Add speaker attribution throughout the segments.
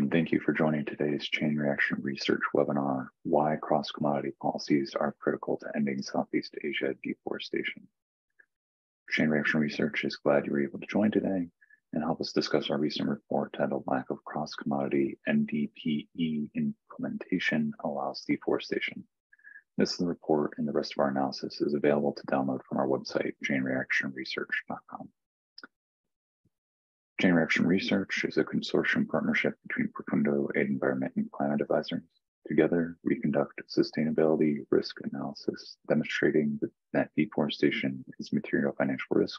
Speaker 1: and thank you for joining today's Chain Reaction Research webinar, Why Cross-Commodity Policies Are Critical to Ending Southeast Asia Deforestation. Chain Reaction Research is glad you were able to join today and help us discuss our recent report titled Lack of Cross-Commodity NDPE Implementation Allows Deforestation. This report and the rest of our analysis is available to download from our website, chainreactionresearch.com. Chain Reaction Research is a consortium partnership between Profundo, Aid Environment, and Climate Advisors. Together, we conduct sustainability risk analysis, demonstrating that deforestation is material financial risk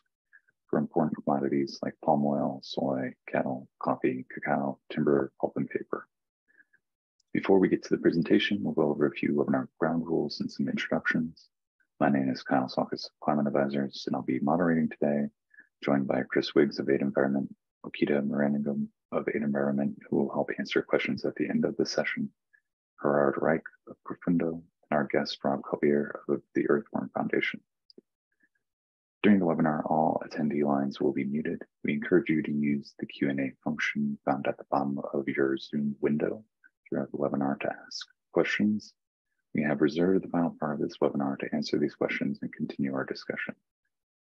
Speaker 1: for important commodities like palm oil, soy, cattle, coffee, cacao, timber, pulp, and paper. Before we get to the presentation, we'll go over a few of our ground rules and some introductions. My name is Kyle Saukus of Climate Advisors, and I'll be moderating today, joined by Chris Wiggs of Aid Environment Okita Maranagam of Environment, who will help answer questions at the end of the session, Gerard Rijk of Profundo, and our guest Rob Collier of the Earthworm Foundation. During the webinar, all attendee lines will be muted. We encourage you to use the Q&A function found at the bottom of your Zoom window throughout the webinar to ask questions. We have reserved the final part of this webinar to answer these questions and continue our discussion.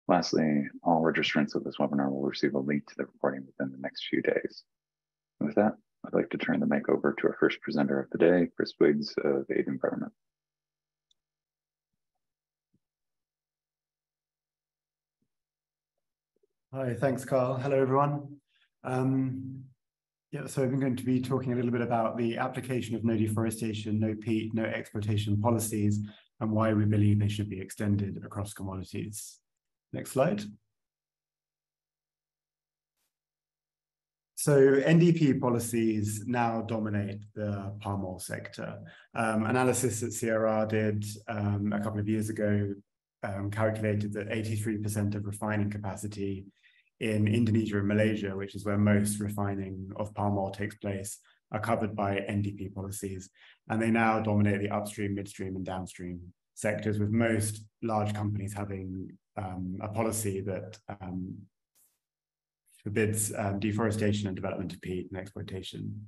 Speaker 1: Lastly, all registrants of this webinar will receive a link to the recording within the next few days. And with that, I'd like to turn the mic over to our first presenter of the day, Chris Wiggs of Aid Environment.
Speaker 2: Hi, thanks, Carl. Hello, everyone. Um, yeah, so I'm going to be talking a little bit about the application of no deforestation, no peat, no exploitation policies, and why we believe they should be extended across commodities. Next slide. So NDP policies now dominate the palm oil sector. Um, analysis that CRR did um, a couple of years ago um, calculated that 83% of refining capacity in Indonesia and Malaysia, which is where most refining of palm oil takes place, are covered by NDP policies. And they now dominate the upstream, midstream, and downstream sectors, with most large companies having um, a policy that um, forbids um, deforestation and development of peat and exploitation.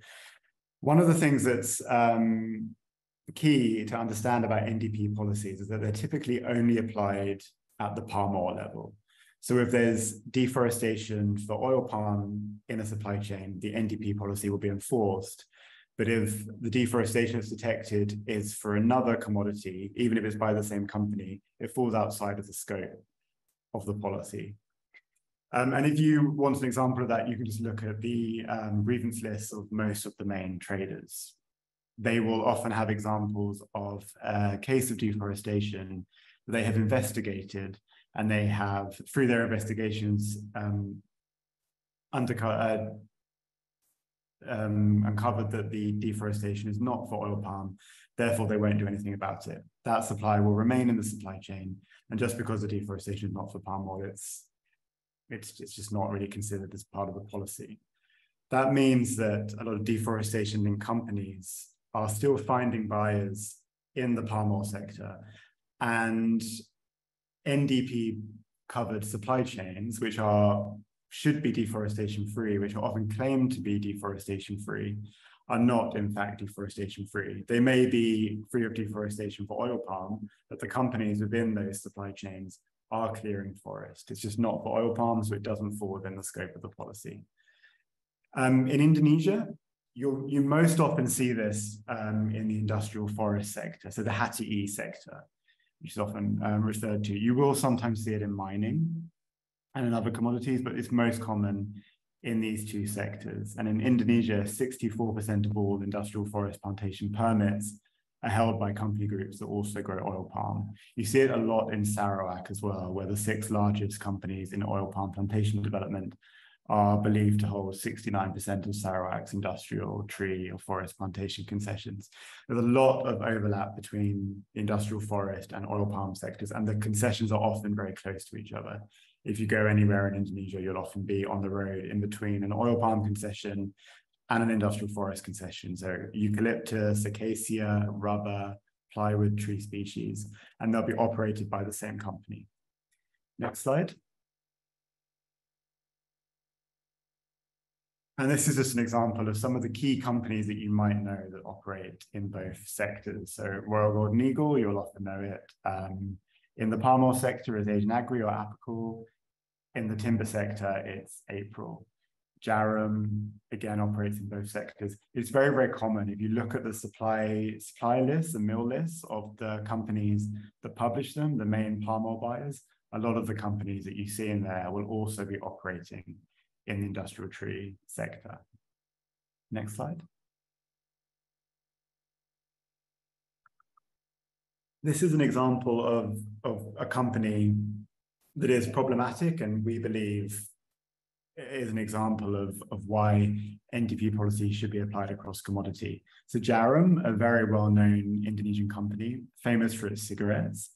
Speaker 2: One of the things that's um, key to understand about NDP policies is that they're typically only applied at the palm oil level. So if there's deforestation for oil palm in a supply chain, the NDP policy will be enforced. But if the deforestation is detected is for another commodity, even if it's by the same company, it falls outside of the scope of the policy. Um, and if you want an example of that, you can just look at the um, grievance lists of most of the main traders. They will often have examples of a case of deforestation that they have investigated, and they have, through their investigations, um, undercut, uh, um, uncovered that the deforestation is not for oil palm, therefore they won't do anything about it. That supply will remain in the supply chain, and just because the deforestation is not for palm oil, it's it's it's just not really considered as part of the policy. That means that a lot of deforestation in companies are still finding buyers in the palm oil sector, and NDP covered supply chains, which are should be deforestation free, which are often claimed to be deforestation free, are not in fact deforestation free. They may be free of deforestation for oil palm, but the companies within those supply chains are clearing forest. It's just not for oil palm, so it doesn't fall within the scope of the policy. Um, in Indonesia, you you most often see this um, in the industrial forest sector, so the HTI sector, which is often um, referred to. You will sometimes see it in mining, and in other commodities, but it's most common in these two sectors. And in Indonesia, 64% of all industrial forest plantation permits are held by company groups that also grow oil palm. You see it a lot in Sarawak as well, where the six largest companies in oil palm plantation development are believed to hold 69% of Sarawak's industrial tree or forest plantation concessions. There's a lot of overlap between industrial forest and oil palm sectors, and the concessions are often very close to each other if you go anywhere in Indonesia, you'll often be on the road in between an oil palm concession and an industrial forest concession. So eucalyptus, acacia, rubber, plywood tree species, and they'll be operated by the same company. Next slide. And this is just an example of some of the key companies that you might know that operate in both sectors. So Royal Golden Eagle, you'll often know it. Um, in the palm oil sector is Asian Agri or Apical. In the timber sector, it's April. Djarum again operates in both sectors. It's very, very common. If you look at the supply supply lists and mill lists of the companies that publish them, the main palm oil buyers, a lot of the companies that you see in there will also be operating in the industrial tree sector. Next slide. This is an example of, of a company that is problematic and we believe is an example of, of why NDP policy should be applied across commodity. So Djarum, a very well-known Indonesian company, famous for its cigarettes,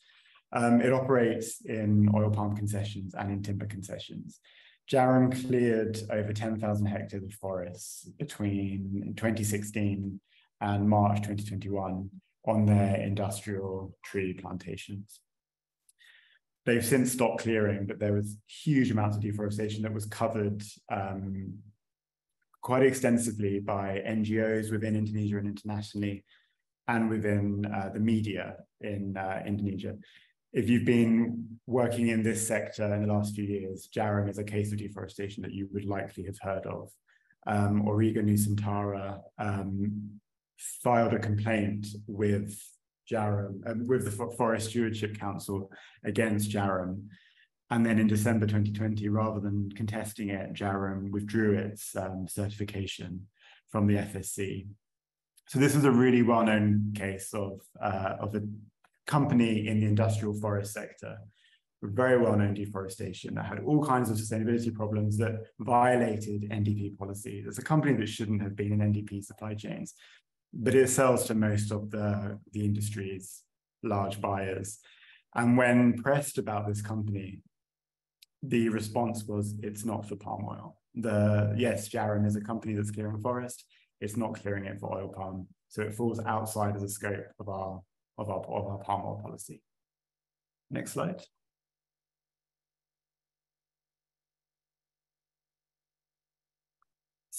Speaker 2: um, it operates in oil palm concessions and in timber concessions. Djarum cleared over 10,000 hectares of forests between 2016 and March 2021 on their industrial tree plantations. They've since stopped clearing, but there was huge amounts of deforestation that was covered um, quite extensively by NGOs within Indonesia and internationally, and within uh, the media in uh, Indonesia if you've been working in this sector in the last few years, Djarum is a case of deforestation that you would likely have heard of. Um, Nusantara um, filed a complaint with Djarum, um, with the Forest Stewardship Council against Djarum. And then in December 2020, rather than contesting it, Djarum withdrew its um, certification from the FSC. So this is a really well-known case of, uh, of a company in the industrial forest sector very well-known deforestation that had all kinds of sustainability problems that violated NDP policy. It's a company that shouldn't have been in NDP supply chains, but it sells to most of the, the industry's large buyers. And when pressed about this company, the response was, it's not for palm oil. The Yes, Djarum is a company that's clearing forest. It's not clearing it for oil palm. So it falls outside of the scope of our of our, of our palm oil policy. Next slide.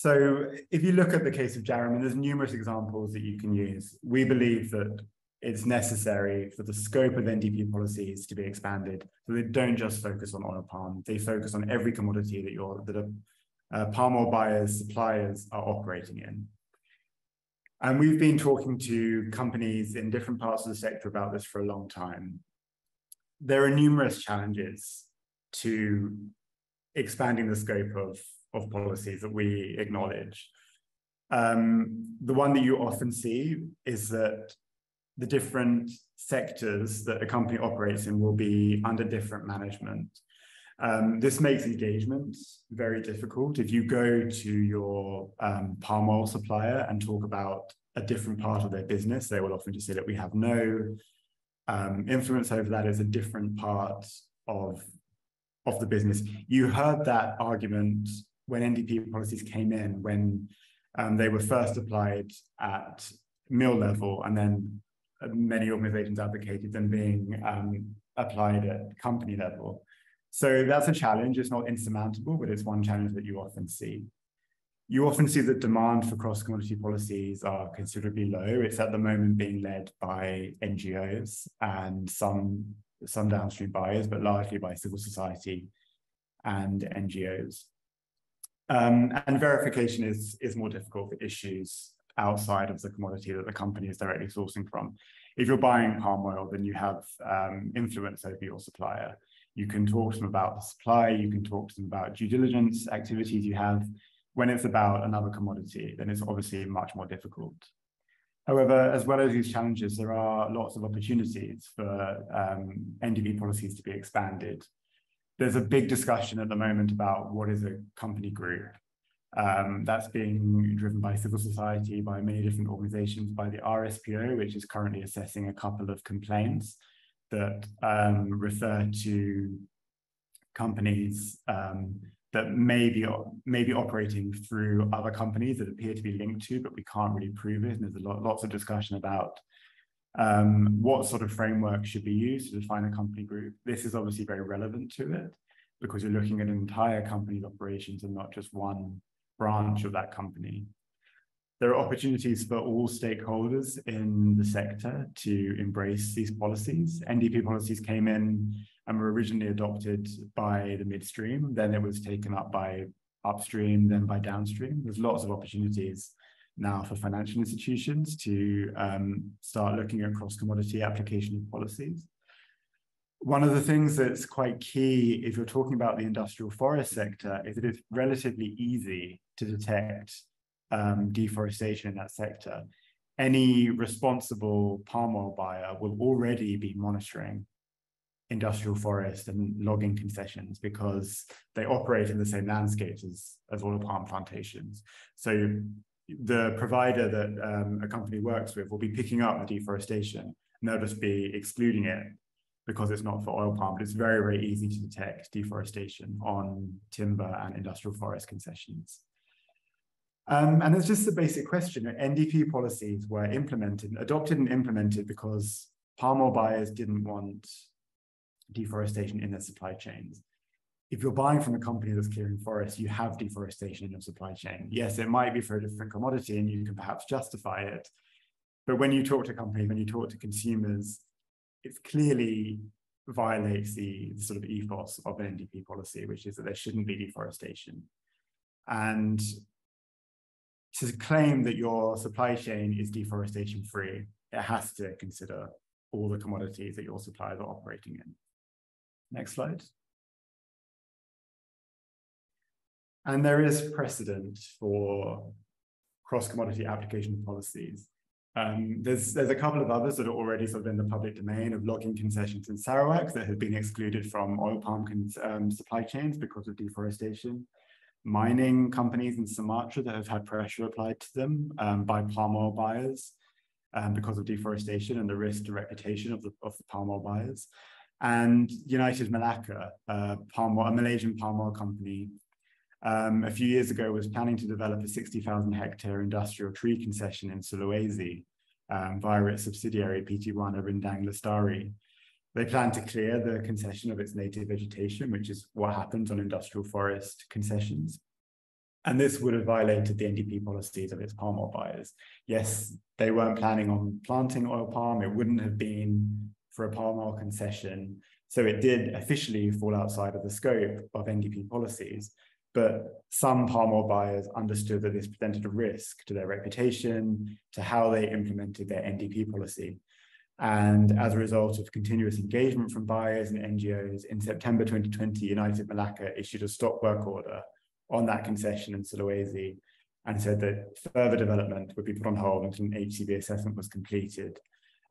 Speaker 2: So if you look at the case of and there's numerous examples that you can use, we believe that it's necessary for the scope of NDP policies to be expanded. So they don't just focus on oil palm, they focus on every commodity that you're that uh, palm oil buyers, suppliers are operating in. And we've been talking to companies in different parts of the sector about this for a long time. There are numerous challenges to expanding the scope of, of policies that we acknowledge. Um, the one that you often see is that the different sectors that a company operates in will be under different management. Um, this makes engagement very difficult. If you go to your um, palm oil supplier and talk about a different part of their business, they will often just say that we have no um, influence over that. It's a different part of, of the business. You heard that argument when NDP policies came in, when um, they were first applied at mill level, and then many organizations advocated them being um, applied at company level. So that's a challenge. It's not insurmountable, but it's one challenge that you often see. You often see that demand for cross-commodity policies are considerably low. It's at the moment being led by NGOs and some, some downstream buyers, but largely by civil society and NGOs. Um, and verification is, is more difficult for issues outside of the commodity that the company is directly sourcing from. If you're buying palm oil, then you have um, influence over your supplier. You can talk to them about the supply, you can talk to them about due diligence activities you have. When it's about another commodity, then it's obviously much more difficult. However, as well as these challenges, there are lots of opportunities for um, NDP policies to be expanded. There's a big discussion at the moment about what is a company group. Um, that's being driven by civil society, by many different organizations, by the RSPO, which is currently assessing a couple of complaints that um, refer to companies um, that may be, may be operating through other companies that appear to be linked to, but we can't really prove it. And there's a lot, lots of discussion about um, what sort of framework should be used to define a company group. This is obviously very relevant to it because you're looking at an entire company's operations and not just one branch of that company. There are opportunities for all stakeholders in the sector to embrace these policies. NDP policies came in and were originally adopted by the midstream, then it was taken up by upstream, then by downstream. There's lots of opportunities now for financial institutions to um, start looking at cross-commodity application of policies. One of the things that's quite key if you're talking about the industrial forest sector is that it's relatively easy to detect um, deforestation in that sector. Any responsible palm oil buyer will already be monitoring industrial forest and logging concessions because they operate in the same landscapes as, as oil palm plantations. So the provider that um, a company works with will be picking up the deforestation and they'll just be excluding it because it's not for oil palm, but it's very, very easy to detect deforestation on timber and industrial forest concessions. Um, and it's just a basic question. NDP policies were implemented, adopted and implemented because palm oil buyers didn't want deforestation in their supply chains. If you're buying from a company that's clearing forests, you have deforestation in your supply chain. Yes, it might be for a different commodity and you can perhaps justify it. But when you talk to companies, when you talk to consumers, it clearly violates the, the sort of ethos of an NDP policy, which is that there shouldn't be deforestation. And to claim that your supply chain is deforestation free, it has to consider all the commodities that your suppliers are operating in. Next slide. And there is precedent for cross-commodity application policies. Um, there's, there's a couple of others that are already sort of in the public domain of logging concessions in Sarawak that have been excluded from oil palm um, supply chains because of deforestation. Mining companies in Sumatra that have had pressure applied to them um, by palm oil buyers um, because of deforestation and the risk to reputation of the, of the palm oil buyers and United Malacca, a, palm oil, a Malaysian palm oil company, um, a few years ago was planning to develop a 60,000 hectare industrial tree concession in Sulawesi um, via its subsidiary PT Warna Rindang Lestari. They plan to clear the concession of its native vegetation, which is what happens on industrial forest concessions. And this would have violated the NDP policies of its palm oil buyers. Yes, they weren't planning on planting oil palm. It wouldn't have been for a palm oil concession. So it did officially fall outside of the scope of NDP policies, but some palm oil buyers understood that this presented a risk to their reputation, to how they implemented their NDP policy. And as a result of continuous engagement from buyers and NGOs, in September 2020, United Malacca issued a stop work order on that concession in Sulawesi and said that further development would be put on hold until an HCV assessment was completed.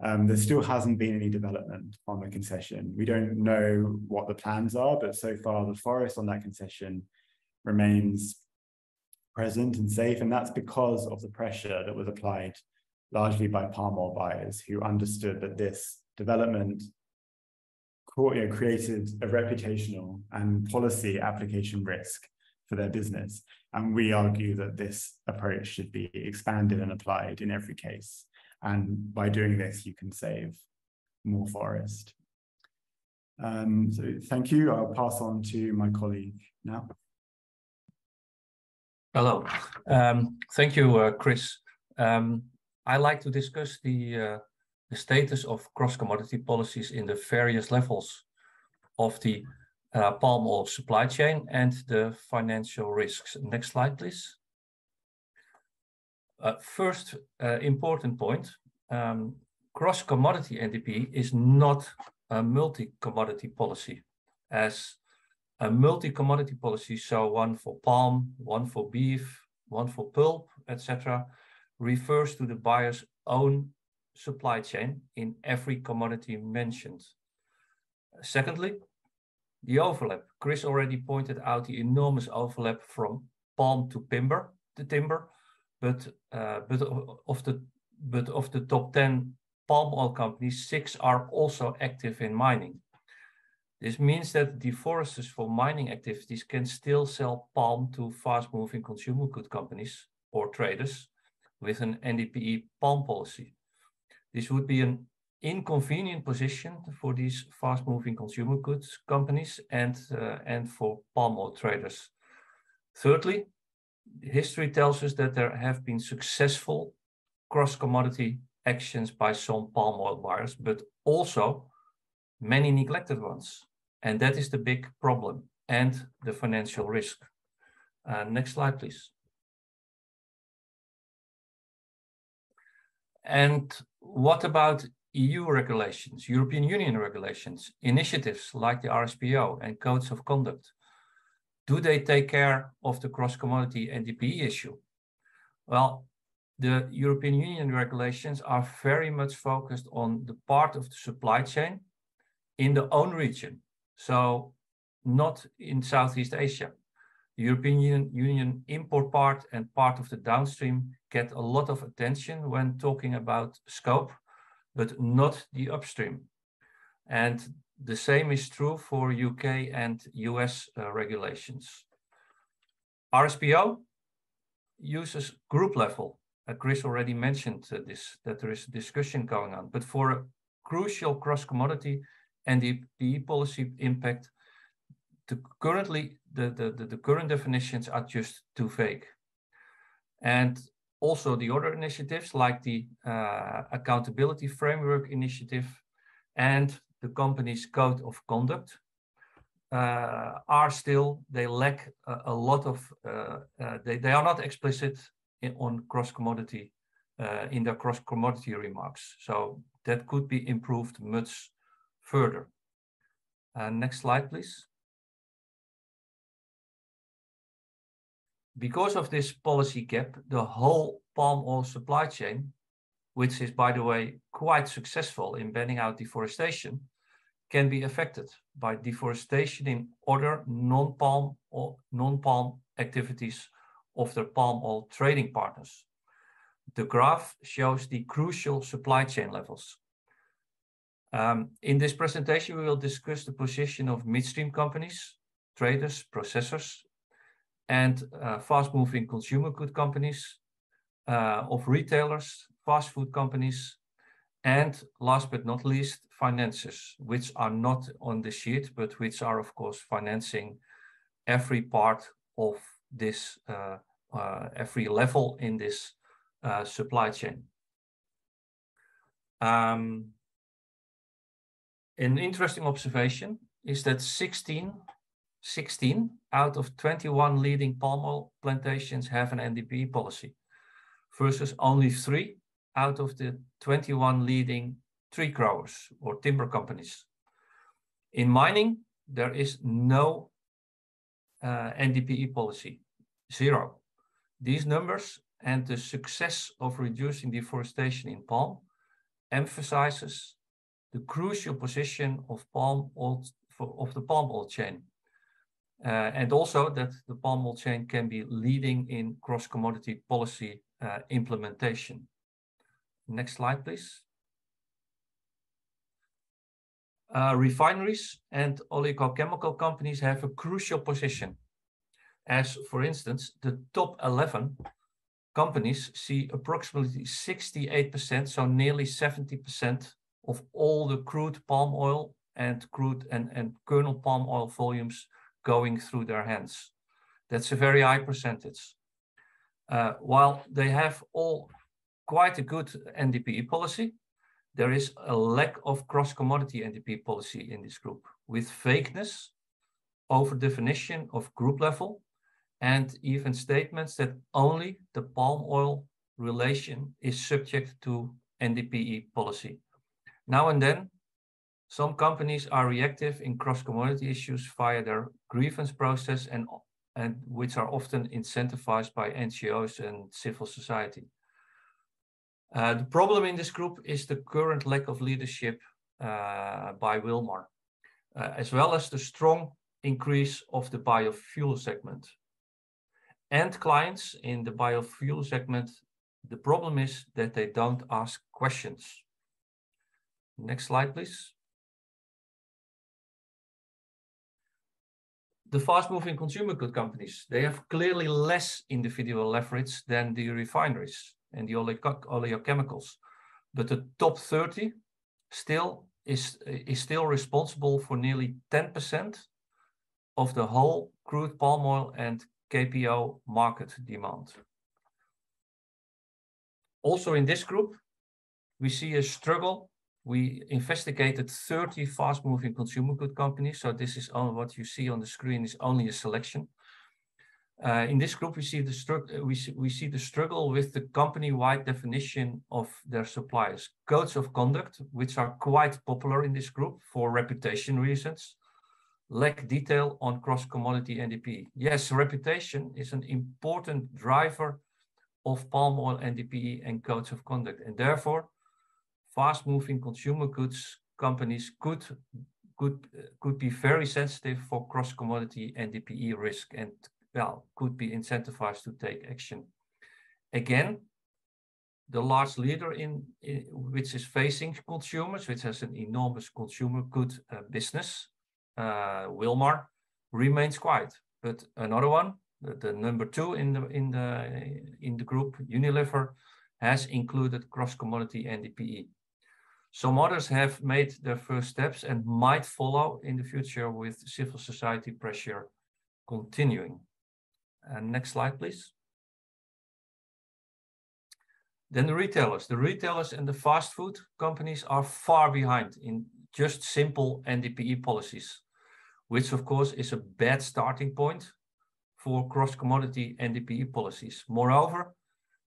Speaker 2: Um, there still hasn't been any development on the concession. We don't know what the plans are, but so far the forest on that concession remains present and safe. And that's because of the pressure that was applied largely by palm oil buyers who understood that this development created a reputational and policy application risk for their business. And we argue that this approach should be expanded and applied in every case. And by doing this, you can save more forest. Um, so thank you. I'll pass on to my colleague now.
Speaker 3: Hello. Um, thank you, uh, Chris. Um, I like to discuss the, uh, the status of cross-commodity policies in the various levels of the uh, palm oil supply chain and the financial risks. Next slide, please. Uh, first uh, important point, um, cross-commodity NDP is not a multi-commodity policy as a multi-commodity policy, so one for palm, one for beef, one for pulp, etc., refers to the buyer's own supply chain in every commodity mentioned. Secondly, the overlap. Chris already pointed out the enormous overlap from palm to timber, to timber, but uh, but of the but of the top 10 palm oil companies, six are also active in mining. This means that deforesters for mining activities can still sell palm to fast-moving consumer good companies or traders with an NDPE palm policy. This would be an inconvenient position for these fast-moving consumer goods companies and, uh, and for palm oil traders. Thirdly, history tells us that there have been successful cross-commodity actions by some palm oil buyers, but also many neglected ones. And that is the big problem and the financial risk. Uh, next slide, please. And what about EU regulations, European Union regulations, initiatives like the RSPO and codes of conduct? Do they take care of the cross-commodity NDPE issue? Well, the European Union regulations are very much focused on the part of the supply chain in the own region. So not in Southeast Asia. The European Union, import part and part of the downstream get a lot of attention when talking about scope, but not the upstream. And the same is true for UK and US uh, regulations. RSPO uses group level. Uh, Chris already mentioned uh, this, that there is discussion going on, but for a crucial cross-commodity NDP policy impact, the currently the, the, the, the current definitions are just too vague. And also the other initiatives like the uh, Accountability Framework Initiative and the company's Code of Conduct uh, are still, they lack a, a lot of, uh, uh they, they are not explicit in, on cross-commodity, uh, in their cross-commodity remarks. So that could be improved much further. Uh, next slide, please. because of this policy gap, the whole palm oil supply chain, which is, by the way, quite successful in banning out deforestation, can be affected by deforestation in other non-palm or non-palm activities of their palm oil trading partners. The graph shows the crucial supply chain levels. Um, in this presentation, we will discuss the position of midstream companies, traders, processors, and uh, fast-moving consumer good companies, uh, of retailers, fast food companies, and last but not least, financiers, which are not on the sheet, but which are, of course, financing every part of this, uh, uh every level in this uh, supply chain. Um, an interesting observation is that 16 16 out of 21 leading palm oil plantations have an NDP policy, versus only three out of the 21 leading tree growers or timber companies. In mining, there is no uh, NDPE policy, zero. These numbers and the success of reducing deforestation in palm emphasizes the crucial position of palm oil of the palm oil chain uh, and also that the palm oil chain can be leading in cross-commodity policy uh, implementation. Next slide, please. Uh, refineries and oleochemical companies have a crucial position. As, for instance, the top 11 companies see approximately 68%, so nearly 70% of all the crude palm oil and crude and, and kernel palm oil volumes going through their hands. That's a very high percentage. Uh, while they have all quite a good NDPE policy, there is a lack of cross-commodity NDP policy in this group with vagueness over definition of group level and even statements that only the palm oil relation is subject to NDPE policy. Now and then, some companies are reactive in cross-commodity issues via their grievance process and, and which are often incentivized by NGOs and civil society. Uh, the problem in this group is the current lack of leadership uh, by Wilmar, uh, as well as the strong increase of the biofuel segment. And clients in the biofuel segment, the problem is that they don't ask questions. Next slide, please. the fast-moving consumer good companies, they have clearly less individual leverage than the refineries and the oleochemicals. But the top 30 still is, is still responsible for nearly 10% of the whole crude palm oil and KPO market demand. Also in this group, we see a struggle. We investigated 30 fast-moving consumer good companies. So this is on what you see on the screen is only a selection. Uh, in this group, we see the struggle. We see, we see the struggle with the company-wide definition of their suppliers. Codes of conduct, which are quite popular in this group for reputation reasons, lack detail on cross-commodity NDP. Yes, reputation is an important driver of palm oil NDP and codes of conduct, and therefore, fast-moving consumer goods companies could could could be very sensitive for cross-commodity NDPE risk and well could be incentivized to take action. Again, the large leader in, in which is facing consumers, which has an enormous consumer good uh, business, uh, Wilmar, remains quiet. But another one, the, the, number two in the in the in the group, Unilever, has included cross commodity NDPE. Some others have made their first steps and might follow in the future with civil society pressure continuing. And next slide, please. Then the retailers. The retailers and the fast food companies are far behind in just simple NDPE policies, which of course is a bad starting point for cross-commodity NDPE policies. Moreover,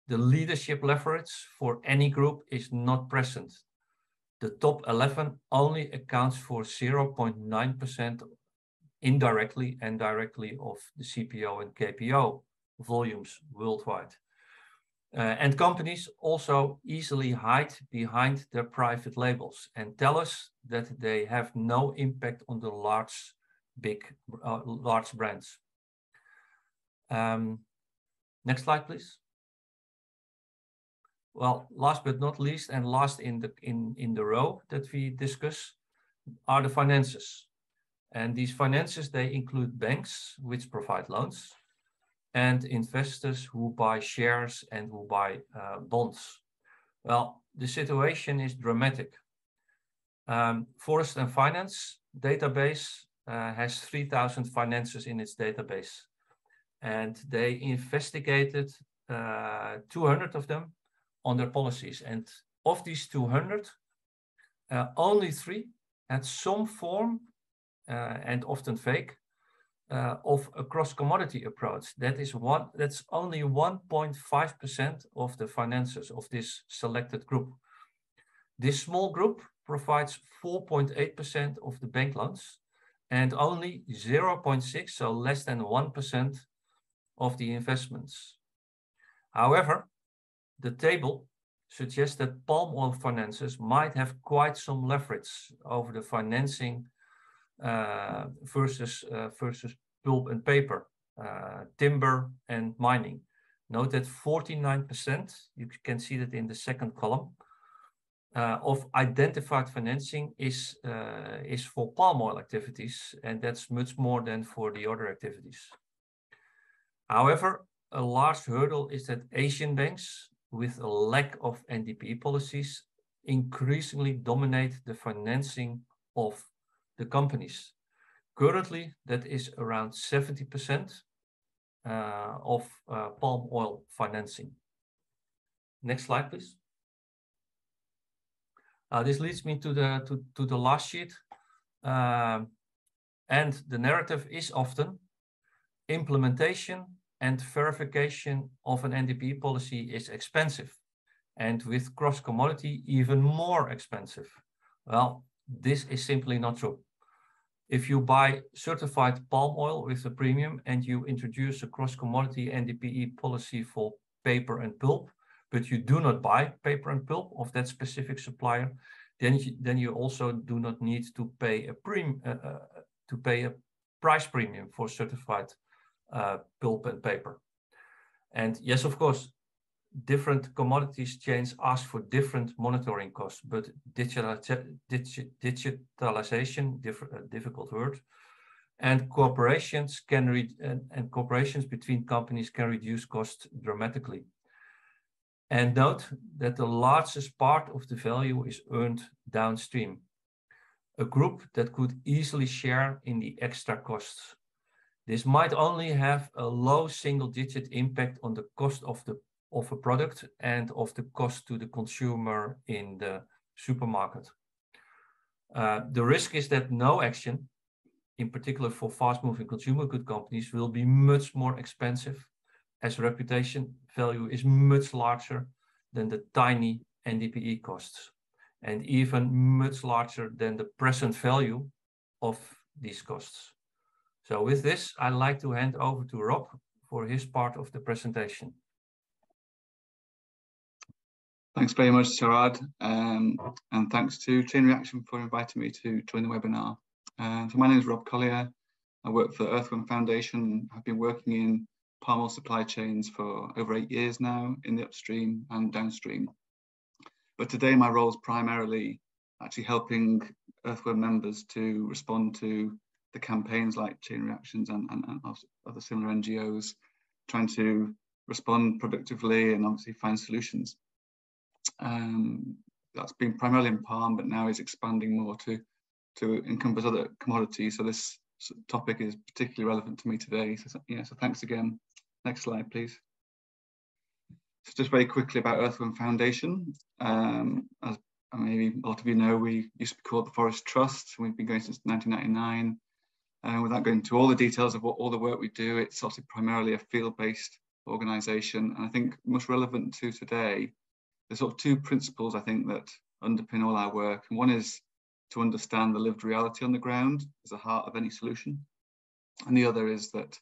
Speaker 3: the leadership leverage for any group is not present. The top 11 only accounts for 0.9% indirectly and directly of the CPO and KPO volumes worldwide. Uh, and companies also easily hide behind their private labels and tell us that they have no impact on the large, big, uh, large brands. Um, next slide, please. Well, last but not least, and last in the in in the row that we discuss, are the finances. And these finances, they include banks, which provide loans, and investors who buy shares and who buy uh, bonds. Well, the situation is dramatic. Um, Forest and Finance database uh, has 3,000 finances in its database. And they investigated uh, 200 of them on their policies. And of these 200, uh, only three had some form uh, and often fake uh, of a cross commodity approach. That is one. That's only 1.5% of the finances of this selected group. This small group provides 4.8% of the bank loans and only 0.6, so less than 1% of the investments. However, the table suggests that palm oil finances might have quite some leverage over the financing uh, versus uh, versus pulp and paper, uh, timber and mining. Note that 49%, you can see that in the second column, uh, of identified financing is uh, is for palm oil activities, and that's much more than for the other activities. However, a large hurdle is that Asian banks, with a lack of NDP policies, increasingly dominate the financing of the companies. Currently, that is around 70% uh, of uh, palm oil financing. Next slide, please. Uh, this leads me to the to, to the last sheet. Um, and the narrative is often implementation and verification of an NDP policy is expensive. And with cross commodity, even more expensive. Well, this is simply not true. If you buy certified palm oil with a premium and you introduce a cross-commodity NDPE policy for paper and pulp, but you do not buy paper and pulp of that specific supplier, then you, then you also do not need to pay a premium uh, uh, to pay a price premium for certified uh, pulp and paper. And yes, of course, different commodities chains ask for different monitoring costs, but digitalization, diff uh, difficult word, and corporations can read and, and corporations between companies can reduce costs dramatically. And note that the largest part of the value is earned downstream, a group that could easily share in the extra costs. This might only have a low single digit impact on the cost of the of a product and of the cost to the consumer in the supermarket. Uh, the risk is that no action, in particular for fast moving consumer good companies, will be much more expensive as reputation value is much larger than the tiny NDPE costs and even much larger than the present value of these costs. So with this, I'd like to hand over to Rob for his part of the presentation.
Speaker 4: Thanks very much, Gerard, um, and thanks to Chain Reaction for inviting me to join the webinar. Uh, so my name is Rob Collier. I work for Earthworm Foundation. I've been working in palm oil supply chains for over eight years now in the upstream and downstream. But today my role is primarily actually helping Earthworm members to respond to the campaigns like Chain Reactions and, and, and other similar NGOs, trying to respond productively and obviously find solutions. Um, that's been primarily in palm, but now is expanding more to to encompass other commodities. So this topic is particularly relevant to me today. So yeah, so thanks again. Next slide, please. So just very quickly about Earthworm Foundation. Um, as maybe a lot of you know, we used to be called the Forest Trust. We've been going since 1999. Uh, without going into all the details of what all the work we do, it's obviously primarily a field-based organisation. And I think most relevant to today there's sort of two principles I think that underpin all our work. And one is to understand the lived reality on the ground as the heart of any solution. And the other is that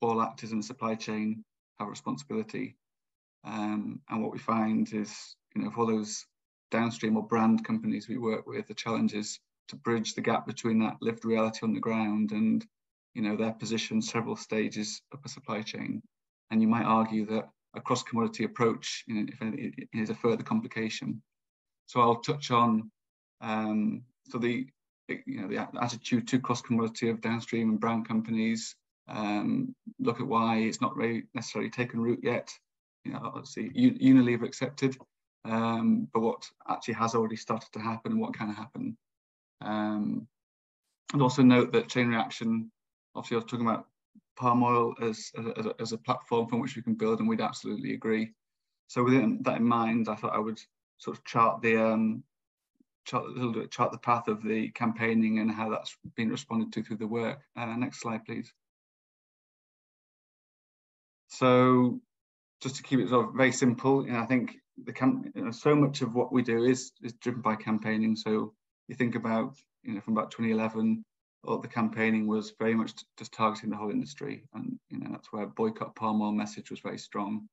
Speaker 4: all actors in the supply chain have a responsibility. Um, and what we find is, you know, for those downstream or brand companies we work with, the challenge is to bridge the gap between that lived reality on the ground and, you know, their position several stages up a supply chain. And you might argue that a cross commodity approach you know, if it is a further complication. So I'll touch on um, so the you know the attitude to cross commodity of downstream and brown companies. Um, look at why it's not really necessarily taken root yet. You know, obviously Unilever accepted, um, but what actually has already started to happen and what can happen. Um, and also note that chain reaction. Obviously, I was talking about palm oil as, as, a, as a platform from which we can build, and we'd absolutely agree. So with that in mind, I thought I would sort of chart the um, chart, chart the path of the campaigning and how that's been responded to through the work. Uh, next slide, please. So just to keep it sort of very simple, you know, I think the camp, you know, so much of what we do is is driven by campaigning. So you think about, you know, from about 2011 or the campaigning was very much just targeting the whole industry. And you know, that's where boycott palm oil message was very strong.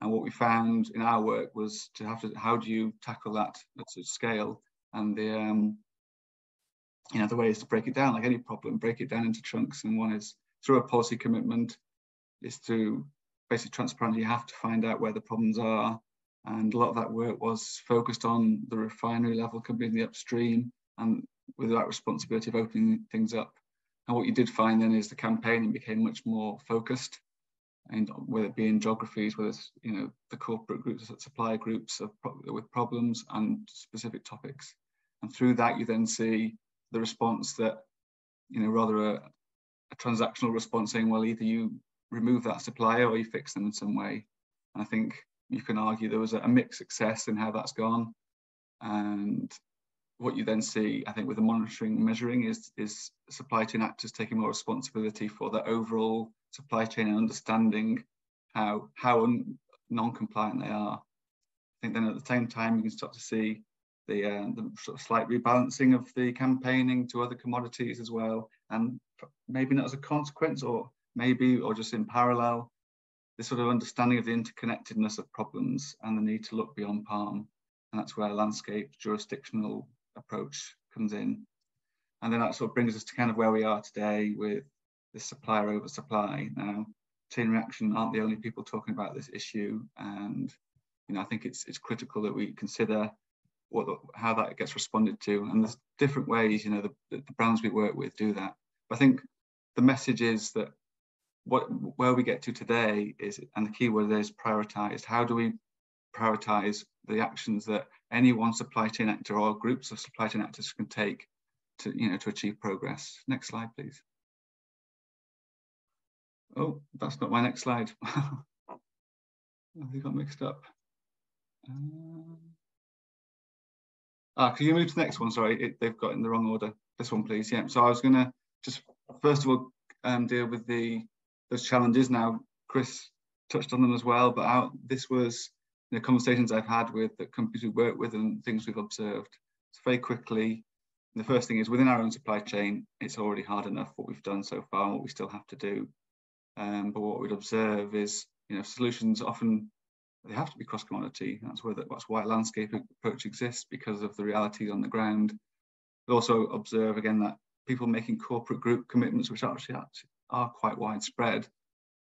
Speaker 4: And what we found in our work was to have to, how do you tackle that at such scale? And the, um, you know, the way is to break it down like any problem, break it down into chunks. And one is through a policy commitment, is through basically transparently, you have to find out where the problems are. And a lot of that work was focused on the refinery level company in the upstream and with that responsibility of opening things up. And what you did find then is the campaigning became much more focused, and whether it be in geographies, whether it's you know the corporate groups, supplier groups with problems and specific topics, and through that you then see the response that you know rather a, a transactional response saying, well, either you remove that supplier or you fix them in some way. And I think you can argue there was a, a mixed success in how that's gone, and what you then see, I think, with the monitoring and measuring is, is supply chain actors taking more responsibility for the overall supply chain and understanding how, how non-compliant they are. I think then at the same time, you can start to see the, uh, the sort of slight rebalancing of the campaigning to other commodities as well. And maybe not as a consequence or maybe, or just in parallel, this sort of understanding of the interconnectedness of problems and the need to look beyond palm. And that's where landscape, jurisdictional approach comes in. And then that sort of brings us to kind of where we are today with the supplier oversupply. Now, chain reaction aren't the only people talking about this issue. And, you know, I think it's, it's critical that we consider what, how that gets responded to. And there's different ways, you know, the, the brands we work with do that. But I think the message is that what where we get to today is, and the key word is prioritized. How do we prioritize the actions that any one supply chain actor or groups of supply chain actors can take to, you know, to achieve progress. Next slide, please. Oh, that's not my next slide. I think got mixed up. Um, ah, can you move to the next one? Sorry, it, they've got in the wrong order. This one, please. Yeah. So I was going to just first of all um, deal with the those challenges. Now, Chris touched on them as well, but out, this was know, conversations I've had with the companies we work with and things we've observed. So very quickly, the first thing is within our own supply chain, it's already hard enough what we've done so far and what we still have to do. Um, but what we'd observe is, you know, solutions often they have to be cross commodity. That's where the, that's why landscape approach exists because of the realities on the ground. We also observe again that people making corporate group commitments, which actually are quite widespread,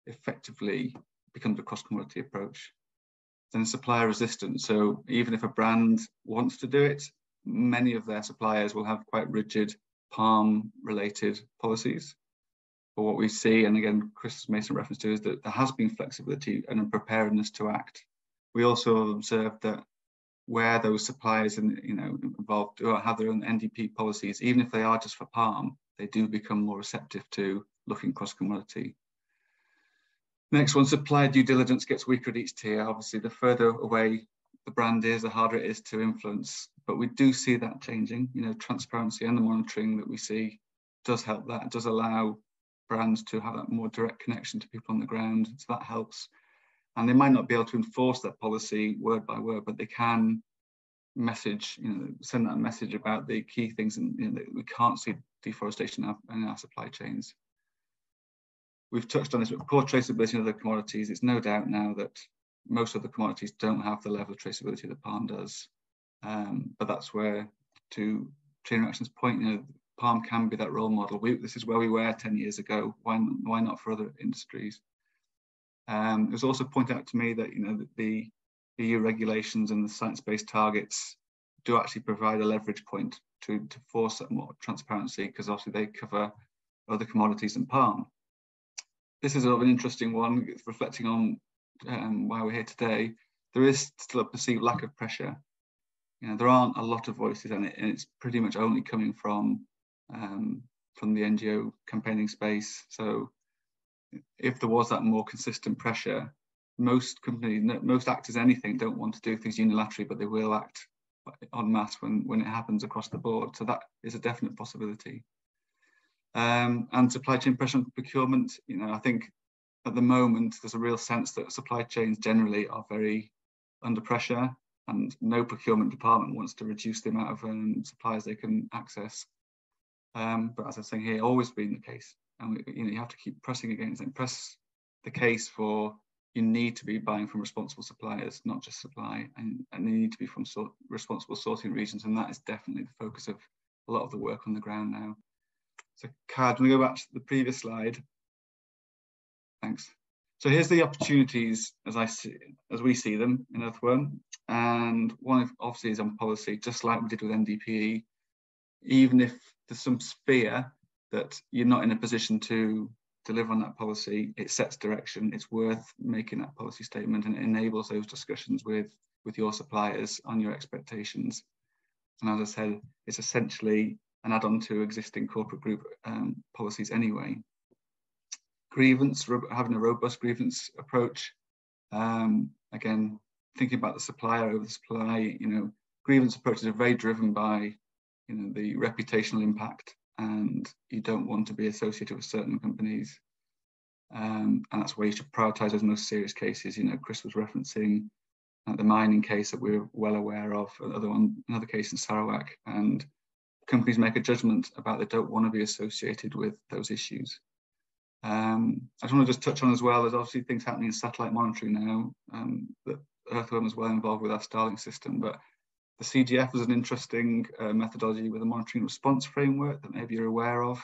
Speaker 4: effectively becomes a cross commodity approach. Then supplier resistance. So even if a brand wants to do it, many of their suppliers will have quite rigid palm related policies. But what we see, and again, Chris has made some reference to, is that there has been flexibility and a preparedness to act. We also observed that where those suppliers and you know involved or have their own NDPE policies, even if they are just for palm, they do become more receptive to looking cross commodity. Next one, supplier due diligence gets weaker at each tier. Obviously, the further away the brand is, the harder it is to influence. But we do see that changing. You know, transparency and the monitoring that we see does help that. Does allow brands to have that more direct connection to people on the ground. So that helps. And they might not be able to enforce that policy word by word, but they can message, you know, send that message about the key things and you know, we can't see deforestation in our, in our supply chains. We've touched on this, but poor traceability of the commodities. It's no doubt now that most of the commodities don't have the level of traceability that palm does. Um, but that's where, to Chain Reaction's point, you know, palm can be that role model. We, this is where we were 10 years ago. Why, why not for other industries? Um, it was also pointed out to me that you know the EU regulations and the science-based targets do actually provide a leverage point to, to force that more transparency because obviously they cover other commodities than palm. This is an interesting one, reflecting on um, why we're here today. There is still a perceived lack of pressure. You know, there aren't a lot of voices in it, and it's pretty much only coming from um, from the NGO campaigning space. So if there was that more consistent pressure, most companies, most actors, anything, don't want to do things unilaterally, but they will act en masse when, when it happens across the board. So that is a definite possibility. Um, and supply chain pressure on procurement, you know, I think at the moment there's a real sense that supply chains generally are very under pressure and no procurement department wants to reduce the amount of um, suppliers they can access. Um, but as I was saying here, always been the case. And you know, you have to keep pressing against and press the case for you need to be buying from responsible suppliers, not just supply, and, and they need to be from sort, responsible sourcing regions. And that is definitely the focus of a lot of the work on the ground now. So, Card, we go back to the previous slide. Thanks. So here's the opportunities as I see, as we see them in Earthworm, and one obviously is on policy, just like we did with NDPE. Even if there's some fear that you're not in a position to deliver on that policy, it sets direction. It's worth making that policy statement and it enables those discussions with, with your suppliers on your expectations. And as I said, it's essentially an add-on to existing corporate group um, policies anyway. Grievance, having a robust grievance approach. Um, again, thinking about the supplier over the supply, you know, grievance approaches are very driven by, you know, the reputational impact and you don't want to be associated with certain companies. Um, and that's where you should prioritize those most serious cases. You know, Chris was referencing uh, the mining case that we're well aware of, another one, another case in Sarawak, and companies make a judgment about they don't want to be associated with those issues. Um, I just want to just touch on as well, there's obviously things happening in satellite monitoring now um, that Earthworm is well involved with our Starling system, but the CGF is an interesting uh, methodology with a monitoring response framework that maybe you're aware of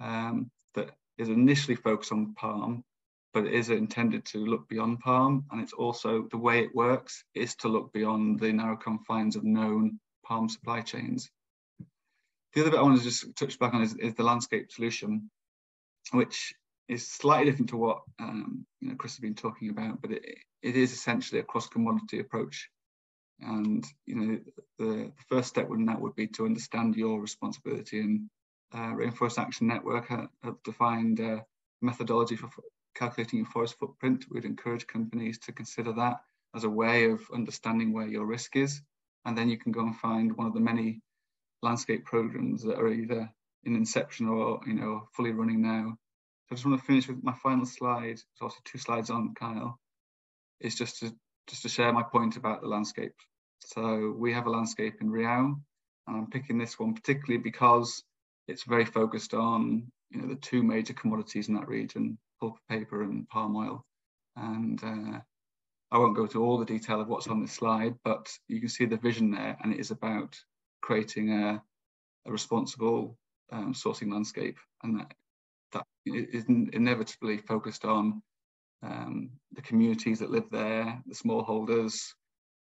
Speaker 4: um, that is initially focused on palm, but it is intended to look beyond palm. And it's also the way it works is to look beyond the narrow confines of known palm supply chains. The other bit I want to just touch back on is, is the landscape solution, which is slightly different to what um, you know, Chris has been talking about, but it, it is essentially a cross commodity approach and you know, the, the first step in that would be to understand your responsibility. And uh, Rainforest Action Network have defined a methodology for calculating your forest footprint, we'd encourage companies to consider that as a way of understanding where your risk is. And then you can go and find one of the many landscape programs that are either in inception or you know fully running now. So I just want to finish with my final slide. It's also two slides on Kyle. It's just to just to share my point about the landscape. So we have a landscape in Riau, and I'm picking this one particularly because it's very focused on you know the two major commodities in that region, pulp paper and palm oil. And uh, I won't go to all the detail of what's on this slide, but you can see the vision there, and it is about creating a, a responsible um, sourcing landscape, and that that is inevitably focused on um, the communities that live there, the smallholders,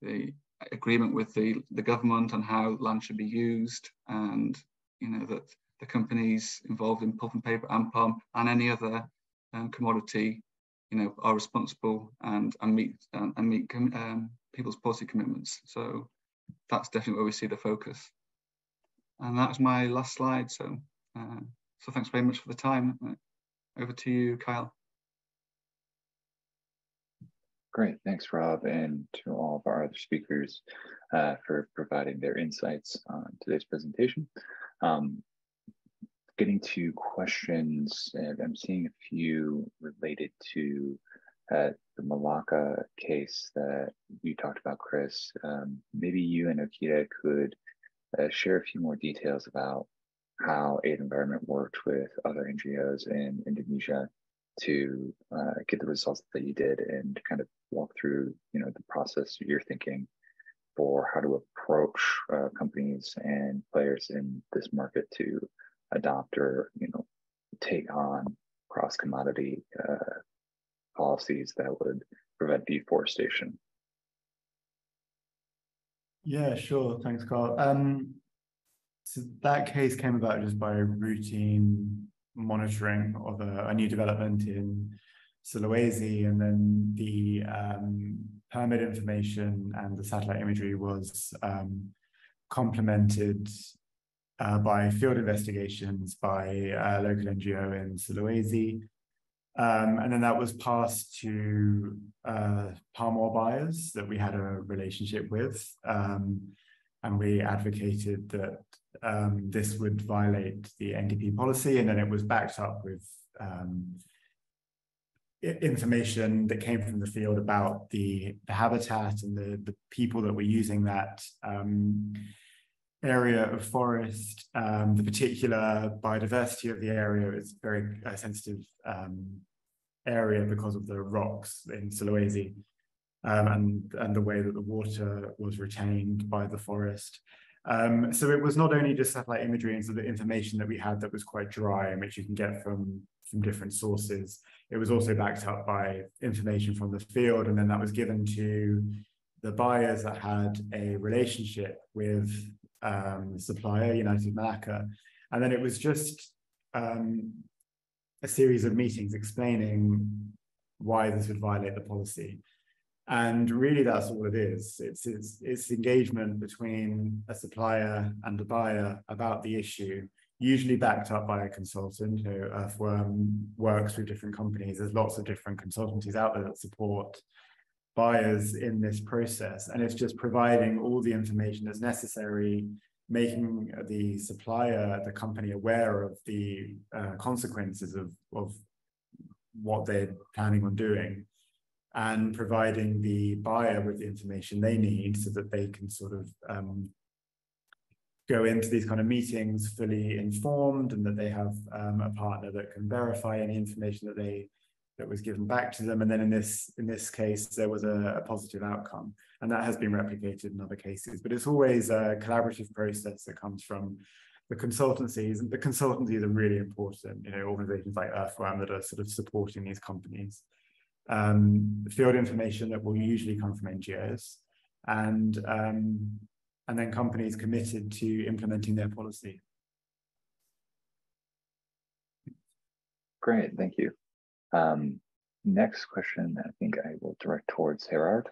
Speaker 4: the agreement with the, the government on how land should be used, and you know that the companies involved in pulp and paper and palm and any other um, commodity, you know, are responsible and and meet and, meet um, people's policy commitments. So that's definitely where we see the focus. And that's my last slide. So, uh, so thanks very much for the time. Over to you, Kyle.
Speaker 1: Great, thanks Rob and to all of our other speakers uh, for providing their insights on today's presentation. Um, getting to questions, and I'm seeing a few related to uh, the Malacca case that you talked about, Chris. Um, maybe you and Okita could uh, share a few more details about how Aidenvironment worked with other NGOs in Indonesia to uh, get the results that you did and kind of walk through, you know, the process you're thinking for how to approach uh, companies and players in this market to adopt or, you know, take on cross commodity uh, policies that would prevent deforestation.
Speaker 2: Yeah, sure. Thanks, Kyle. Um, so that case came about just by routine monitoring of a, a new development in Sulawesi, and then the um, permit information and the satellite imagery was um, complemented uh, by field investigations by a local NGO in Sulawesi. Um, and then that was passed to uh, palm oil buyers that we had a relationship with. Um, and we advocated that um, this would violate the NDPE policy. And then it was backed up with um, information that came from the field about the, the habitat and the, the people that were using that um, area of forest, um, the particular biodiversity of the area is very uh, sensitive um, area because of the rocks in Sulawesi um, and, and the way that the water was retained by the forest. Um, so it was not only just satellite imagery and so the information that we had that was quite dry and which you can get from, from different sources. It was also backed up by information from the field and then that was given to the buyers that had a relationship with um, supplier, United Malacca. And then it was just um, a series of meetings explaining why this would violate the policy. And really, that's all it is. It's, it's, it's engagement between a supplier and a buyer about the issue, usually backed up by a consultant. Know, Earthworm works with different companies. There's lots of different consultancies out there that support buyers in this process. And it's just providing all the information that's necessary, making the supplier, the company aware of the uh, consequences of, of what they're planning on doing and providing the buyer with the information they need so that they can sort of um, go into these kind of meetings fully informed and that they have um, a partner that can verify any information that they that was given back to them. And then in this in this case there was a, a positive outcome. And that has been replicated in other cases. But it's always a collaborative process that comes from the consultancies. And the consultancies are really important you know organizations like earthworm that are sort of supporting these companies. Um, field information that will usually come from NGOs, and um, and then companies committed to implementing their policy.
Speaker 1: Great, thank you. Um, next question, I think I will direct towards Gerard.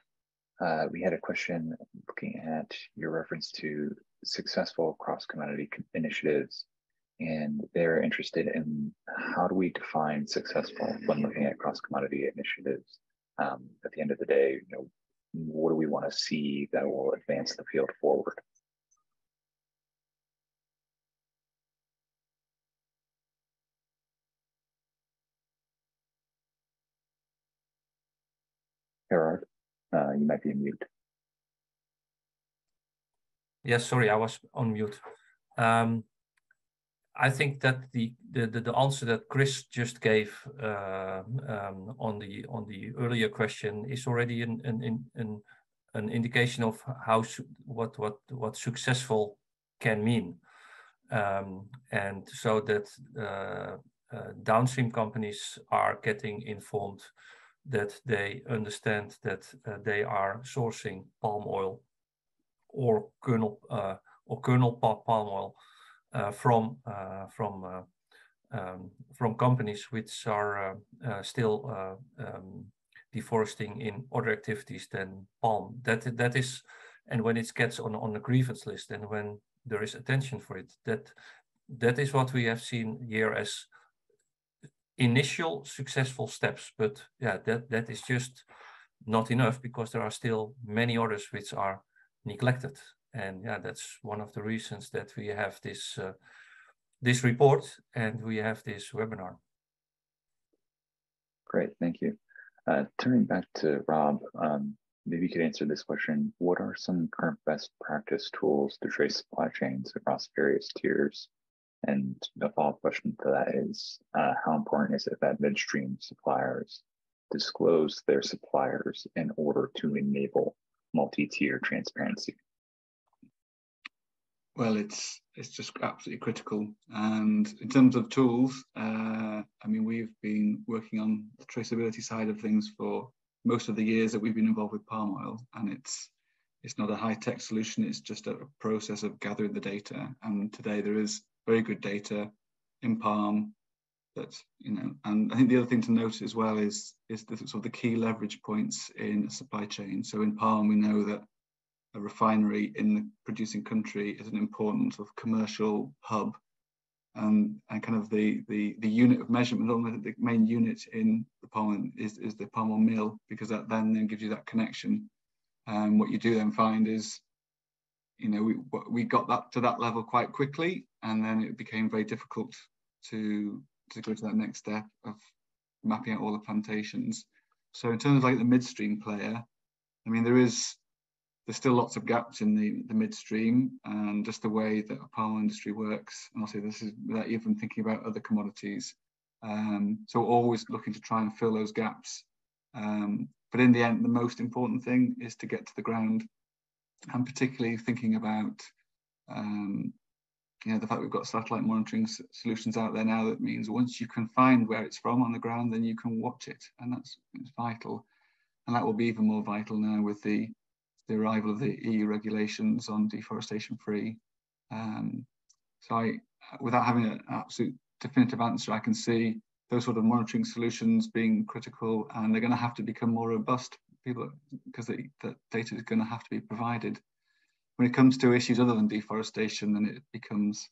Speaker 1: Uh, we had a question looking at your reference to successful cross-commodity initiatives and they're interested in how do we define successful when looking at cross commodity initiatives. Um, at the end of the day, you know, what do we want to see that will advance the field forward? Uh, you might be on mute.
Speaker 3: Yes, sorry, I was on mute. Um, I think that the, the the answer that Chris just gave uh, um, on the on the earlier question is already an an an, an indication of how what what what successful can mean, um, and so that uh, uh, downstream companies are getting informed that they understand that uh, they are sourcing palm oil or kernel uh, or kernel palm oil uh, from uh, from uh, um, from companies which are still um, deforesting in other activities than palm. That that is, and when it gets on on the grievance list, and when there is attention for it, that that is what we have seen here as initial successful steps. But yeah, that that is just not enough because there are still many others which are neglected and yeah, that's one of the reasons that we have this uh, this report and we have this webinar.
Speaker 1: Great, thank you. Uh, turning back to Rob, um, maybe you could answer this question. What are some current best practice tools to trace supply chains across various tiers? And the follow-up question to that is, uh, how important is it that midstream suppliers disclose their suppliers in order to enable multi-tier transparency?
Speaker 4: Well, it's it's just absolutely critical. And in terms of tools, uh, I mean, we've been working on the traceability side of things for most of the years that we've been involved with palm oil, and it's it's not a high tech solution. It's just a process of gathering the data. And today there is very good data in palm that you know. And I think the other thing to note as well is is the sort of the key leverage points in supply chain. So in palm, we know that a refinery in the producing country is an important sort of commercial hub and, and kind of the, the, the unit of measurement, the main unit in the palm is, is the palm oil mill because that then, then gives you that connection. And um, what you do then find is, you know, we, we got that to that level quite quickly and then it became very difficult to, to go to that next step of mapping out all the plantations. So in terms of like the midstream player, I mean, there is there's still lots of gaps in the, the midstream and just the way that a palm industry works. And I'll say this is without even thinking about other commodities. Um, so always looking to try and fill those gaps. Um, but in the end, the most important thing is to get to the ground and particularly thinking about um, you know, the fact we've got satellite monitoring solutions out there now that means once you can find where it's from on the ground, then you can watch it. And that's vital. And that will be even more vital now with the the arrival of the EU regulations on deforestation free. Um, so I, without having an absolute definitive answer, I can see those sort of monitoring solutions being critical and they're going to have to become more robust people because the, the data is going to have to be provided. When it comes to issues other than deforestation, then it becomes,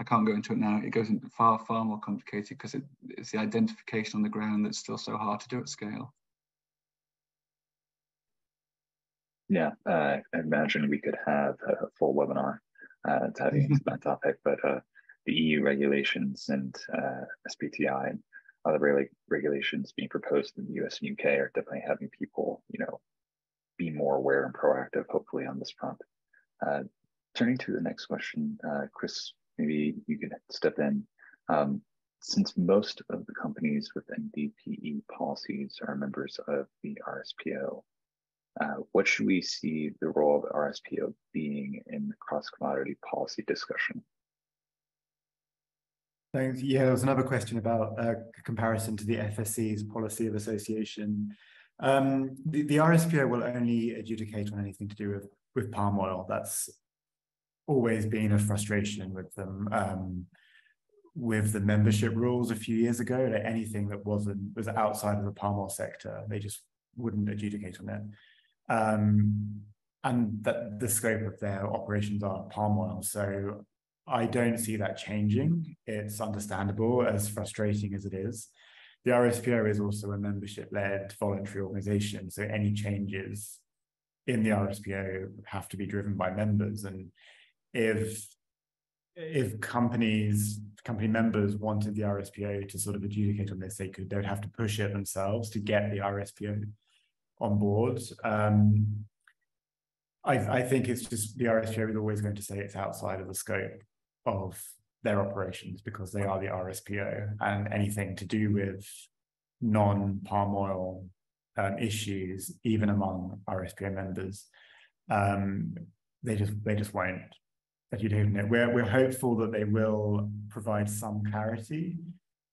Speaker 4: I can't go into it now, it goes into far, far more complicated because it, it's the identification on the ground that's still so hard to do at scale.
Speaker 1: Yeah, uh, I imagine we could have a full webinar uh, diving into that topic, but uh, the EU regulations and uh, SBTI and other reg regulations being proposed in the US and UK are definitely having people, you know, be more aware and proactive, hopefully, on this front. Uh, turning to the next question, uh, Chris, maybe you could step in. Um, since most of the companies with NDPE policies are members of the RSPO, uh, what should we see the role of RSPO being in the cross-commodity policy discussion?
Speaker 2: Thanks. Yeah, there was another question about uh, comparison to the FSC's policy of association. Um, the, the RSPO will only adjudicate on anything to do with, with palm oil. That's always been a frustration with them. Um, with the membership rules a few years ago, that anything that wasn't was outside of the palm oil sector, they just wouldn't adjudicate on it um, and that the scope of their operations are palm oil. So I don't see that changing. It's understandable, as frustrating as it is. The RSPO is also a membership-led voluntary organization, so any changes in the RSPO have to be driven by members. And if if companies company members wanted the RSPO to sort of adjudicate on this, they could they would have to push it themselves to get the RSPO on board. Um, I, I think it's just the RSPO is always going to say it's outside of the scope of their operations because they are the RSPO and anything to do with non-palm oil um, issues, even among RSPO members, um, they just they just won't adjudicate it. We're we're hopeful that they will provide some clarity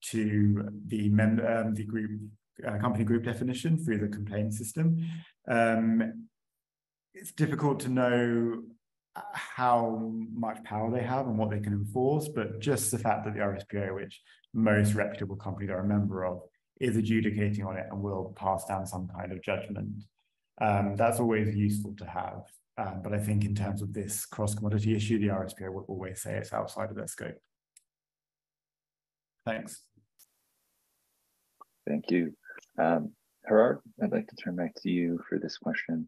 Speaker 2: to the mem um, the group uh, company group definition through the complaint system. Um, it's difficult to know how much power they have and what they can enforce, but just the fact that the RSPO, which most reputable companies are a member of, is adjudicating on it and will pass down some kind of judgment. Um, that's always useful to have. Um, but I think in terms of this cross commodity issue, the RSPO will always say it's outside of their scope. Thanks.
Speaker 1: Thank you. Um, Gerard, I'd like to turn back to you for this question.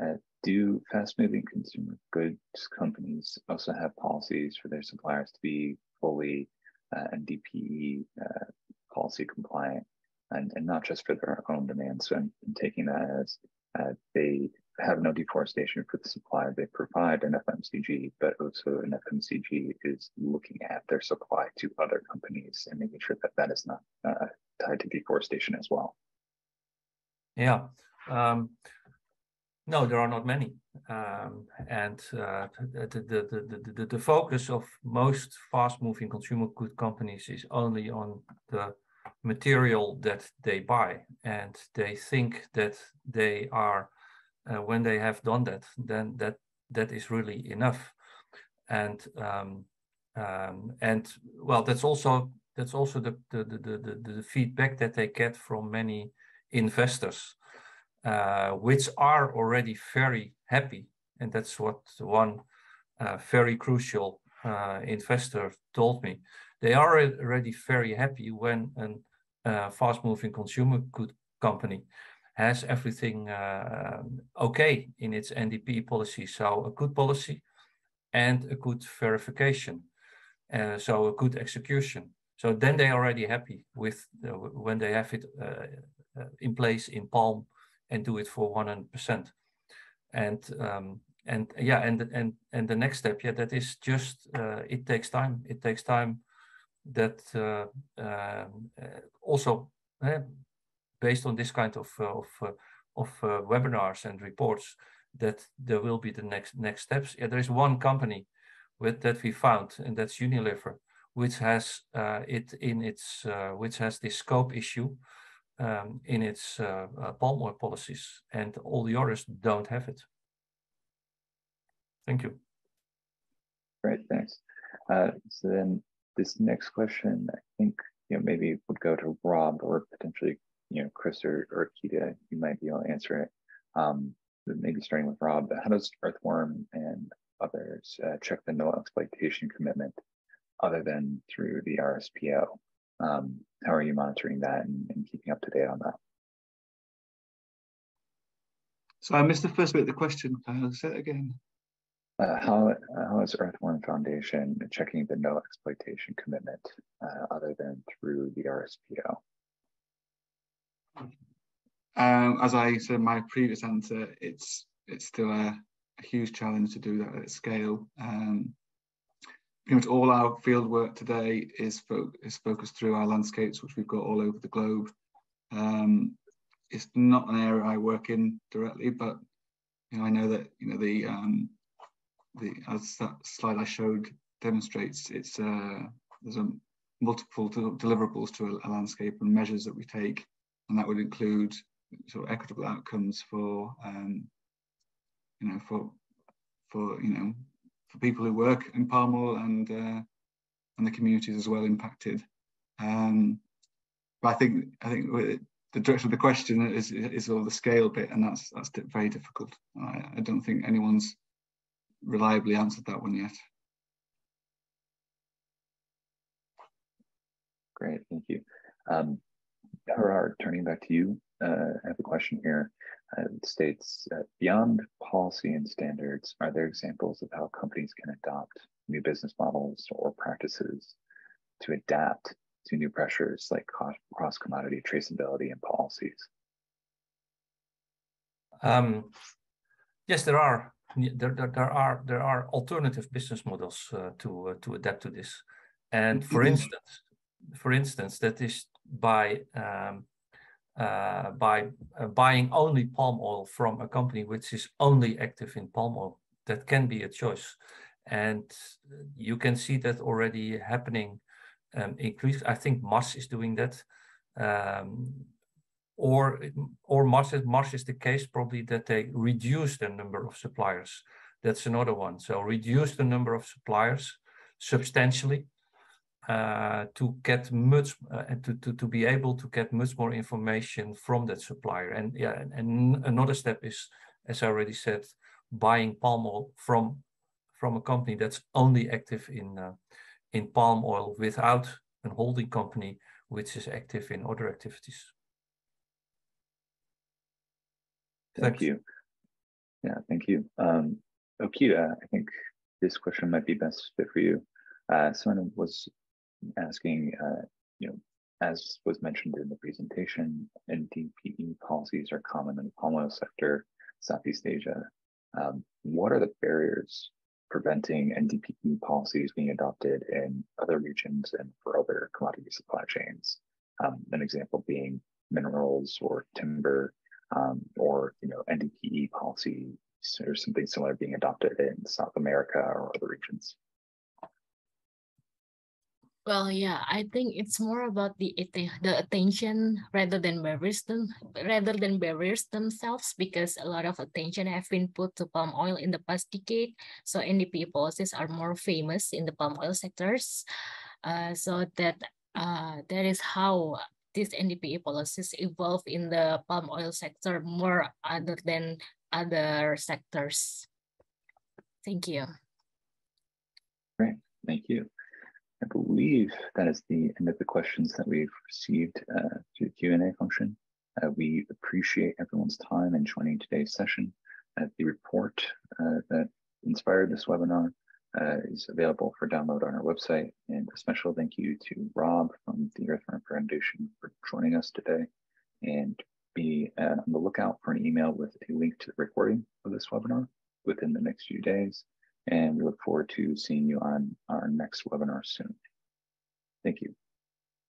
Speaker 1: Uh, do fast moving consumer goods companies also have policies for their suppliers to be fully uh, NDPE uh, policy compliant and, and not just for their own demand? So I'm, I'm taking that as uh, they have no deforestation for the supply they provide an FMCG, but also an FMCG is looking at their supply to other companies and making sure that that is not uh, tied to deforestation as well.
Speaker 3: Yeah. Um, no, there are not many. Um, and uh, the, the, the, the, the focus of most fast moving consumer good companies is only on the material that they buy. And they think that they are, uh, when they have done that, then that that is really enough. And um, um, and well, that's also that's also the, the the, the the feedback that they get from many investors uh, which are already very happy. And that's what one uh, very crucial uh, investor told me. They are already very happy when a uh, fast moving consumer good company has everything uh, okay in its NDPE policy. So a good policy and a good verification. Uh, so a good execution. So then they're already happy with when they have it in place in Palm and do it for 100%. And um, and yeah, and and and the next step, yeah, that is just uh, it takes time. It takes time. That uh, um, uh, also eh, based on this kind of uh, of uh, of uh, webinars and reports, that there will be the next next steps. Yeah, there is one company with that we found, and that's Unilever, which has it in its which has this scope issue um, in its uh, uh, palm oil policies, and all the others don't have it. Thank you.
Speaker 1: Great, thanks. Uh, so then this next question, I think you know maybe would go to Rob or potentially you know Chris or, or Kita. You might be able to answer it. Um, maybe starting with Rob. How does Earthworm and others uh, check the no exploitation commitment other than through the RSPO? Um, how are you monitoring that and, and, keeping up to date on that?
Speaker 4: So I missed the first bit of the question. I'll say it again.
Speaker 1: Uh, how, how is Earthworm Foundation checking the no exploitation commitment uh, other than through the RSPO?
Speaker 4: Um, as I said in my previous answer, it's it's still a, a huge challenge to do that at scale. Um, pretty much all our field work today is, fo is focused through our landscapes, which we've got all over the globe. Um, it's not an area I work in directly, but you know, I know that you know the um, the as that slide I showed demonstrates, it's uh, there's a multiple deliverables to a, a, landscape and measures that we take, and that would include sort of equitable outcomes for um, you know for for you know for people who work in palm oil and uh, and the communities as well impacted. Um, but I think I think the direction of the question is is all the scale bit, and that's that's very difficult. I, I don't think anyone's reliably answered that one yet.
Speaker 1: Great, thank you. Um, Gerard, turning back to you, uh, I have a question here. Uh, states uh, beyond policy and standards, are there examples of how companies can adopt new business models or practices to adapt to new pressures like cross commodity traceability and policies?
Speaker 3: Um, yes, there are. There, there, there, are there are alternative business models uh, to uh, to adapt to this, and for mm-hmm. instance, for instance, that is by um, uh, by uh, buying only palm oil from a company which is only active in palm oil. That can be a choice, and you can see that already happening. Um, increase. I think Mars is doing that. Um, or or Mars Mars is the case probably that they reduce the number of suppliers. That's another one. So reduce the number of suppliers substantially uh, to get much uh, to, to, to be able to get much more information from that supplier. And yeah, and, another step is, as I already said, buying palm oil from from a company that's only active in uh, in palm oil without a holding company which is active in other activities.
Speaker 1: Thank you. Yeah, thank you. Um, Okita, I think this question might be best fit for you. Uh, someone was asking, uh, you know, as was mentioned in the presentation, NDPE policies are common in the palm oil sector, Southeast Asia. Um, what are the barriers preventing NDPE policies being adopted in other regions and for other commodity supply chains? Um, an example being minerals or timber um, or you know NDPE policy or something similar being adopted in South America or other regions?
Speaker 5: Well, yeah, I think it's more about the the attention rather than barriers them, rather than barriers themselves because a lot of attention have been put to palm oil in the past decade. So NDPE policies are more famous in the palm oil sectors. Uh, so that uh, that is how these NDPE policies evolve in the palm oil sector more other than other sectors. Thank you.
Speaker 1: Great, thank you. I believe that is the end of the questions that we've received uh, through the Q&A function. Uh, we appreciate everyone's time in joining today's session. Uh, the report uh, that inspired this webinar uh, is available for download on our website. And a special thank you to Rob from the Earthworm Foundation for joining us today. And be uh, on the lookout for an email with a link to the recording of this webinar within the next few days. And we look forward to seeing you on our next webinar soon. Thank you.